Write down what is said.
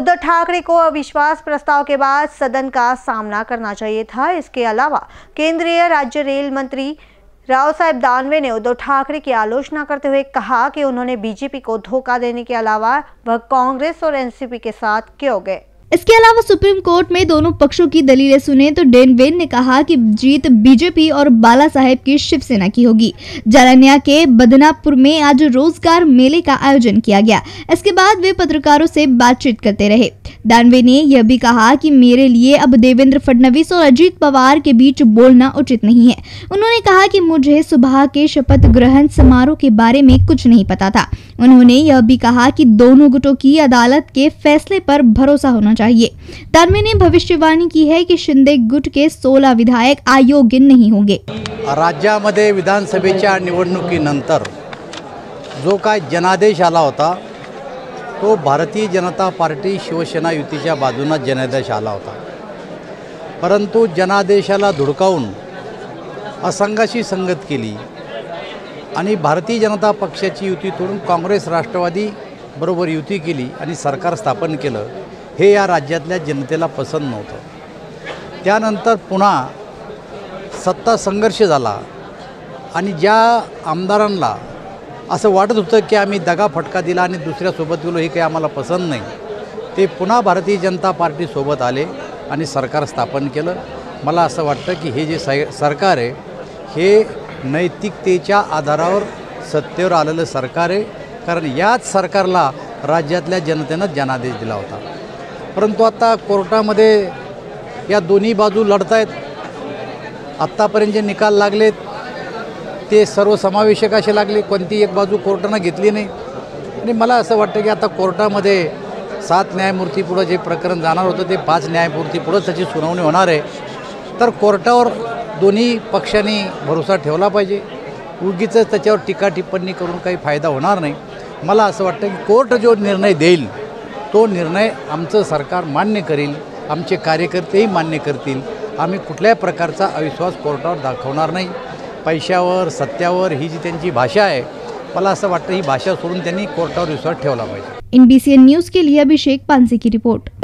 उद्धव ठाकरे को अविश्वास प्रस्ताव के बाद सदन का सामना करना चाहिए था। इसके अलावा केंद्रीय राज्य रेल मंत्री राव साहेब दानवे ने उद्धव ठाकरे की आलोचना करते हुए कहा कि उन्होंने बीजेपी को धोखा देने के अलावा वह कांग्रेस और एनसीपी के साथ क्यों गए? इसके अलावा सुप्रीम कोर्ट में दोनों पक्षों की दलीलें सुने तो डेनवेन ने कहा कि जीत बीजेपी और बाला साहेब की शिवसेना की होगी। जालनिया के बदनापुर में आज रोज़गार मेले का आयोजन किया गया। इसके बाद वे पत्रकारों से बातचीत करते रहे। दानवे ने यह भी कहा कि मेरे लिए अब देवेंद्र फडणवीस और अजीत पवार के बीच बोलना उचित नहीं है। उन्होंने कहा कि मुझे सुबह के शपथ ग्रहण समारोह के बारे में कुछ नहीं पता था। उन्होंने यह भी कहा कि दोनों गुटों की अदालत के फैसले पर भरोसा होना चाहिए। दानवे ने भविष्यवाणी की है कि शिंदे गुट के 16 विधायक अयोग्य नहीं होंगे। राज्यामध्ये विधानसभेच्या निवडणुकीनंतर जो काय जनादेश आला होता तो भारतीय जनता पार्टी शिवसेना युतीच्या बाजूनं जनादेश आला होता. परंतु जनादेशाला धुडकावून असंघाशी संगत केली आणि भारतीय जनता पक्षाची युती तोडून काँग्रेस राष्ट्रवादी बरोबर युती केली आणि सरकार स्थापन केलं हे या राज्यातल्या जनतेला पसंत नव्हतं. त्यानंतर पुन्हा सत्ता संघर्ष झाला आणि ज्या आमदारांना असं वाटत होतं की आम्ही दगा फटका दिला आणि दुसऱ्यासोबत गेलो हे काही आम्हाला पसंत नाही. ते पुन्हा भारतीय जनता पार्टीसोबत आले आणि सरकार स्थापन केलं. मला असं वाटतं की हे जे सरकार आहे हे नैतिकतेच्या आधारावर सत्तेवर आलेलं सरकार आहे. कारण याच सरकारला राज्यातल्या जनतेनं जनादेश दिला होता. परंतु आता कोर्टामध्ये या दोन्ही बाजू लढत आहेत आत्तापर्यंत जे निकाल लागलेत ते सर्वसमावेशक असे लागले कोणती एक बाजू कोर्टानं घेतली नाही. आणि मला असं वाटतं की आता कोर्टामध्ये सात न्यायमूर्तीपुढं जे प्रकरण जाणार होतं ते पाच न्यायमूर्तीपुढं त्याची सुनावणी होणार आहे. तर कोर्टावर दोन्ही पक्षांनी भरोसा ठेवला पाहिजे. उगीच त्याच्यावर टीका टिप्पणी करून काही फायदा होणार नाही. मला असं वाटतं की कोर्ट जो निर्णय देईल तो निर्णय आमचं सरकार मान्य करेल आमचे कार्यकर्तेही मान्य करतील. आम्ही कुठल्याही प्रकारचा अविश्वास कोर्टावर दाखवणार नाही. पैशावर सत्यावर ही जी त्यांची भाषा आहे मला असं वाटतं ही भाषा सोडून त्यांनी कोर्टावर विश्वास ठेवला पाहिजे. इन न्यूज के लिए अभिषेक पांसे की रिपोर्ट.